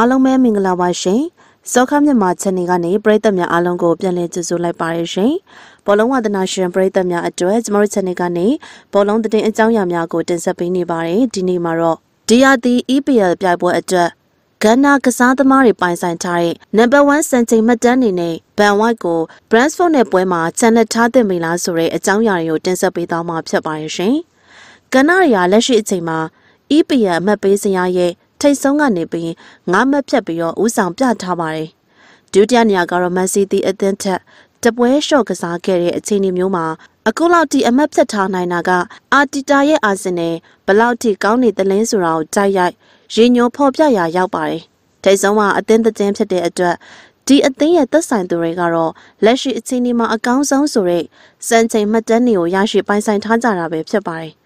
အားလုံးပဲမင်္ဂလာပါရှင်။စောခမြန်မာ channel ကနေပရိသတ်များအားလုံးကိုပြန်လည်ကြိုဆိုလိုက်ပါရရှင်။ဘောလုံးဝဒနာရှင်ပရိသတ်များအတွက်ကျမတို့ channel ကနေဘောလုံးသတင်းအကြောင်းအရာများကိုတင်ဆက်ပေးနေပါတယ်။ဒီနေ့မှာတော့ DRT EPL ပြိုင်ပွဲအတွက်ဂန်နာကစားသမားတွေပိုင်ဆိုင်ထားတဲ့ number 1စံချိန်မှတ်တမ်းအနေနဲ့ဘန်ဝိုက်ကို Brentford နဲ့ပွဲမှာချန်လက်ထားသင့်ပြီလားဆိုတဲ့အကြောင်းအရာတွေကိုတင်ဆက်ပေးသွားမှာဖြစ်ပါရဲ့ရှင်။ဂန်နာရီယာလက်ရှိအချိန်မှာ EPL အမှတ်ပေးစရာရဲ့ ထိတ်ဆုံးကနေပြီးငါးမှတ်ဖြတ်ပြီးတော့ဦးဆောင်ပြထားပါတယ်။ဒုတိယနေရာကတော့မန်စီးတီးအသင်းထက်တပွဲလျှော့ကစားခဲ့တဲ့အခြေအနေမျိုးမှာအခုလောက်ထိအမတ်ဖြတ်ထားနိုင်တာကအာတီတာရဲ့အာဆင်နယ်ဘလောက်ထိကောင်းနေတဲ့လင်းဆိုတာကိုကြိုက်ရိုက်ရေညိုဖော်ပြရာရောက်ပါတယ်။ထိတ်ဆုံးကအသင်းသင်းဖြစ်တဲ့အတွက်ဒီအသင်းရဲ့သက်ဆိုင်သူတွေကတော့လက်ရှိအခြေအနေမှာအကောင်းဆုံးဆိုတဲ့စံချိန်မှတ်တမ်းတွေကိုရရှိပိုင်ဆိုင်ထားကြတာပဲဖြစ်ပါတယ်။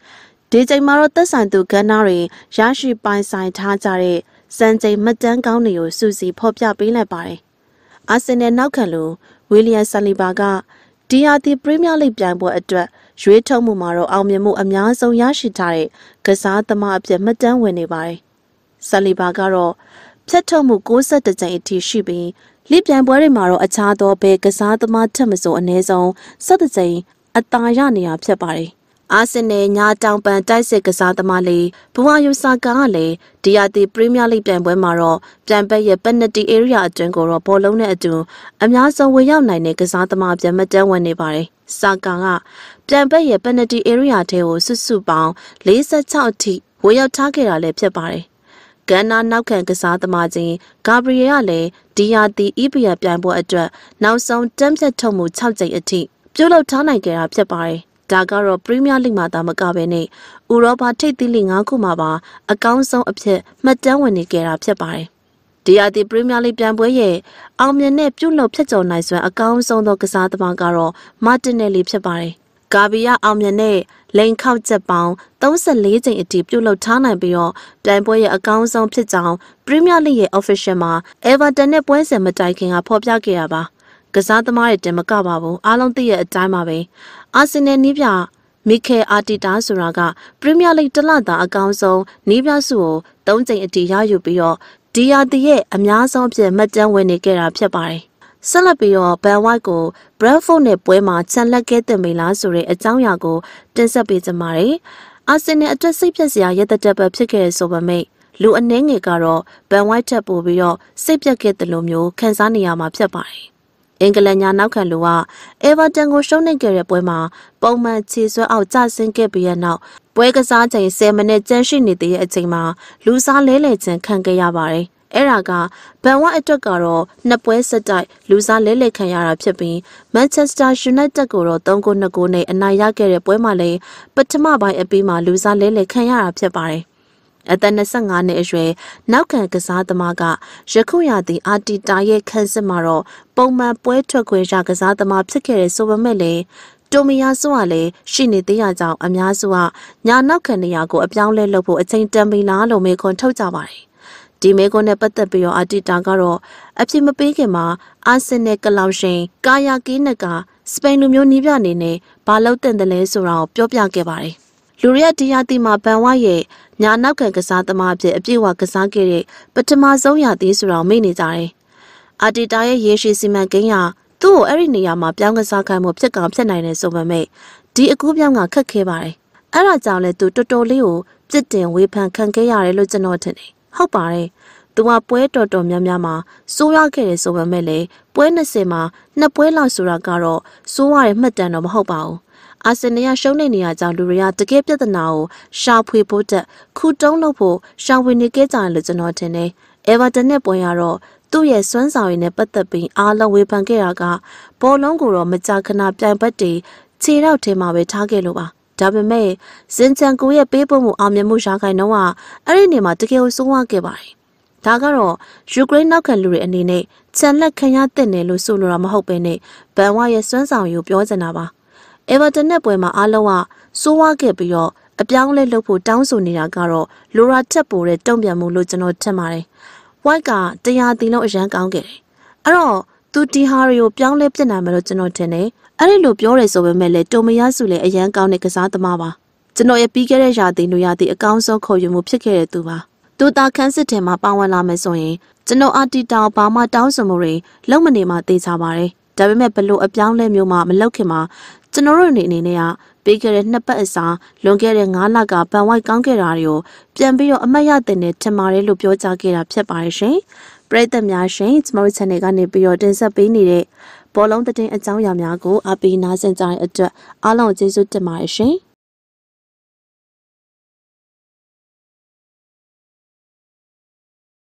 ဒီချိန်မှာတော့သက်ဆိုင်သူကဏ္ဍတွေရရှိပိုင်ဆိုင်ထားကြတဲ့စံချိန်မတန်းကောင်းတွေကိုစူးစီဖော်ပြပေးလိုက်ပါတယ်။အာဆင်နယ်နောက်ခံလူဝီလီယံဆလီဘာက DRT ပရီးမီးယားလိပြိုင်ပွဲအတွက်ရွေးထုတ်မှုမှာတော့အောင်မြင်မှုအများဆုံးရရှိထားတဲ့ကစားသမားအဖြစ်မှတ်တမ်းဝင်နေပါတယ်။ဆလီဘာကတော့ဖြတ်ထုတ်မှု62ကြိမ်အထိရှိပြီးလိပြိုင်ပွဲတွေမှာတော့အခြားသောဘယ်ကစားသမားထက်မဆိုအနည်းဆုံး17ကြိမ်အသာရနေရဖြစ်ပါတယ်။ အာဆင်နယ်ညာတောင်ပန်တိုက်စစ်ကစားသမားလေးဘူဝါယိုဆာကာကလည်းဒီယာတီပရီးမီးယားလိပြိုင်ပွဲမှာတော့ပြန်ပက်ရဲ့ပက်နတီအေရီးယာအတွင်းကိုတော့ဘောလုံးနဲ့အတူအများဆုံးဝင်ရောက်နိုင်တဲ့ကစားသမားပြန်မတန်းဝင်နေပါတယ်။ဆာကာကပြန်ပက်ရဲ့ပက်နတီအေရီးယာထဲကိုစွတ်စွပေါင်း46အထိဝင်ရောက်ထားခဲ့တာလည်းဖြစ်ပါတယ်။ဂန်နာနောက်ခံကစားသမားချင်းဂါဘရီယယ်ကလည်းဒီယာတီအီပီယာပြိုင်ပွဲအတွက်နောက်ဆုံးတမ်းဖြတ်ထုတ်မှု6ကြိမ်အထိပြုလုပ်ထားနိုင်ခဲ့တာဖြစ်ပါတယ်။ ဒါကတော့ပရီးမီးယားလိမှာသာမကဘဲနဲ့ဥရောပထိပ်သီးလိ၅ခုမှာပါ အကောင်းဆုံးအဖြစ်မှတ်တမ်းဝင်နေကြတာဖြစ်ပါတယ်။ဒီယာတီပရီးမီးယားလိပြန်ပွဲရဲ့အောင်မြင်တဲ့ပြုလုပ်ဖြတ်ကျော်နိုင်စွမ်းအကောင်းဆုံးသောကစားသမားကတော့မာတင်နယ်လီဖြစ်ပါတယ်။ဂါဘီယာအောင်မြင်တဲ့လိန်ခောက်ချက်ပေါင်း34ချိန်အထိပြုလုပ်ထားနိုင်ပြီးတော့ပြိုင်ပွဲရဲ့အကောင်းဆုံးဖြစ်ကြောင်းပရီးမီးယားလိရဲ့ official မှာ Everton နဲ့ပွဲစဉ်မတိုင်ခင်ကဖော်ပြခဲ့တာပါ။ ကစားသမားတွေတင်မကပါဘူးအားလုံးသိရဲ့အတိုင်းပါပဲအာဆင်နယ်နီးပြမီခဲအာတီတာဆိုတာကပရီးမီးယားလိတစ်လသာအကောင်းဆုံးနီးပြစုကို၃ချိန်အထိရယူပြီးတော့ဒီယာတီရဲ့အများဆုံးအဖြစ်မှတ်တမ်းဝင်နေခဲ့တာဖြစ်ပါတယ်။ဆက်လက်ပြီးတော့ဘန်ဝိုက်ကို Bradford နဲ့ပွဲမှာချန်လက်ခဲ့တဲ့မိလားဆိုတဲ့အကြောင်းအရာကိုတင်ဆက်ပေးကြပါမယ်။အာဆင်နယ်အတွက်စိတ်ဖြတ်စရာရတဲ့တက်ပဲဖြစ်ခဲ့ဆိုပေမဲ့လူအနှဲငယ်ကတော့ဘန်ဝိုက်ထက်ပိုပြီးတော့စိတ်ပြတ်ခဲ့တဲ့လိုမျိုးခံစားနေရမှာဖြစ်ပါတယ် အင်္ဂလန်ညာနောက်ခံလူကအေဗာတန်ကိုရှုံးနိမ့်ခဲ့တဲ့ပွဲမှာပုံမှန်ခြေဆွဲအောက်ကျဆင်းခဲ့ပြီးတဲ့နောက်ပွဲကစားချိန်10မိနစ်ကျန်ရှိနေတဲ့အချိန်မှာလူစားလဲလှယ်ခြင်းခံခဲ့ရပါတယ်။အဲ့ဒါကဘန်ဝတ်အတွက်ကတော့နှစ်ပွဲဆက်တိုက်လူစားလဲလှယ်ခံရတာဖြစ်ပြီးမန်ချက်စတာယူနိုက်တက်ကိုတော့3ဂိုး2ဂိုးနဲ့အနိုင်ရခဲ့တဲ့ပွဲမှာလည်းပထမပိုင်းအပြီးမှာလူစားလဲလှယ်ခံရတာဖြစ်ပါတယ် အသက်25နှစ်အရွယ်နောက်ခံကစားသမားကယခုရသည့်အာတီတာရဲ့ခန်းစစ်မှာတော့ပုံမှန်ပွဲထွက်ခွင့်ရကစားသမားဖြစ်ခဲ့တဲ့ဆိုပေမဲ့လည်းတိုမီယာစုကလည်းရှိနေသေးရကြောင်းအများစုကညာနောက်ခံနေရာကိုအပြောင်းလဲလုပ်ဖို့အချိန်တန်ပြီလားလို့မေခွန်းထုတ်ကြပါတယ်။ဒီမေခွန်းနဲ့ပတ်သက်ပြီးတော့အာတီတာကတော့အဖြစ်မပေးခင်မှာအာဆင်နယ်ကလောက်ရှင်ကာယာကင်းနကစပိန်လူမျိုးနီးပြအနေနဲ့ဘာလို့တင်တယ်လဲဆိုတာကိုပြောပြခဲ့ပါတယ်။ လူရီယာဒီယာတီမှာဘန်ဝရဲ့ညာနောက်ခံကစားသမားအဖြစ်အပြည့်အဝကစားခဲ့တဲ့ပထမဆုံးရာသီဆိုတာကိုမေ့နေကြတယ်။အာတီတာရဲ့ရေရှည်စီမံကိန်းကသူ့ကိုအဲ့ဒီနေရာမှာပြောင်းကစားခိုင်းမှုဖြစ်ကောင်ဖြစ်နိုင်တယ်ဆိုပေမဲ့ဒီအကူပြောင်းကခက်ခဲပါတယ်။အဲ့ဒါကြောင့်လဲသူတော်တော်လေးကိုပြစ်တင်ဝေဖန်ခံခဲ့ရတယ်လို့ကျွန်တော်ထင်တယ်။ဟုတ်ပါတယ်။သူကပွဲတော်တော်များများမှာစိုးရခဲ့တယ်ဆိုပေမဲ့လေပွဲ20မှာနှစ်ပွဲလောက်ဆိုတာကတော့စိုးရတဲ့မှတ်တမ်းတော့မဟုတ်ပါဘူး။ အာဆင်နယ်ကရှုံးနေနေရကြောင်းလူတွေကတကယ်ပြဿနာကိုရှာဖွေဖို့တက်ခုတုံးလို့ဖို့ရှာဝင်နေခဲ့ကြတယ်လို့ကျွန်တော်ထင်တယ်။အေဗာတန်နဲ့ပွဲရတော့သူ့ရဲ့စွမ်းဆောင်ရည်နဲ့ပတ်သက်ပြီးအားလုံးဝေဖန်ခဲ့တာကဘောလုံးကိုတော့မကြာခဏပြိုင်ဘက်တွေခြေထောက်ထဲမှာပဲထားခဲ့လို့ပါ။ဒါပေမဲ့စင်ချန်ကိုရဲ့ပေးပို့မှုအောင်မြင်မှုရှာခိုင်တော့ကအဲ့ဒီနေမှာတကယ်ကိုစိုးဝါခဲ့ပါတယ်။ဒါကတော့ယူကရိန်းနောက်ခံလူတွေအနေနဲ့ချန်လက်ခံရတဲ့နယ်လို့ဆိုလိုတာမဟုတ်ပဲနဲ့ဘန်ဝါရဲ့စွမ်းဆောင်ရည်ကိုပြောချင်တာပါ။ အေဗာတန်နဲ့ပွဲမှာအားလုံးကစိုးဝါခဲ့ပြီးတော့အပြောင်းလဲလုပ်ဖို့တောင်းဆိုနေတာကတော့လိုရာထက်ပိုတဲ့တုံ့ပြန်မှုလို့ကျွန်တော်ထင်ပါတယ်။ White ကတရားတီလုံးအရန်ကောင်းခဲ့တယ်။အဲ့တော့သူဒီဟာတွေကိုပြောင်းလဲပြစ်နိုင်မယ်လို့ကျွန်တော်ထင်တယ်။အဲ့ဒီလိုပြောရဲဆိုပေမဲ့လည်းတုံမရစုလည်းအရန်ကောင်းတဲ့ကစားသမားပါ။ကျွန်တော်ရဲ့ပြီးခဲ့တဲ့ရာသီလိုရာသီအကောင်းဆုံးခေါ်ယူမှုဖြစ်ခဲ့တဲ့သူပါ။သူသူသားခန်းစစ်ထဲမှာပါဝင်လာမယ်ဆိုရင်ကျွန်တော်အတီတောင်ဘာမှတောင်းဆိုမှုတွေလုံးမနေမှသိချပါတယ်ဒါပေမဲ့ဘလို့အပြောင်းလဲမျိုးမှမလုပ်ခင်မှာ ကျွန်တော်တို့အနေနဲ့ကပေးခဲ့တဲ့နှစ်ပတ်အစာလွန်ခဲ့တဲ့9လကဗန်ဝိုက်ကောင်းခဲ့တာတွေကိုပြန်ပြီးတော့အမတ်ရတဲ့နဲ့ထင်ပါတယ်လို့ပြောကြားခဲ့တာဖြစ်ပါတယ်ရှင်ပရိသတ်များရှင်ကျမတို့ channel ကနေပြီးတော့တင်ဆက်ပေးနေတဲ့ဘောလုံးသတင်းအကြောင်းအရာများကိုအပီးနားဆင်ကြတဲ့အတွက်အားလုံးကျေးဇူးတင်ပါတယ်ရှင်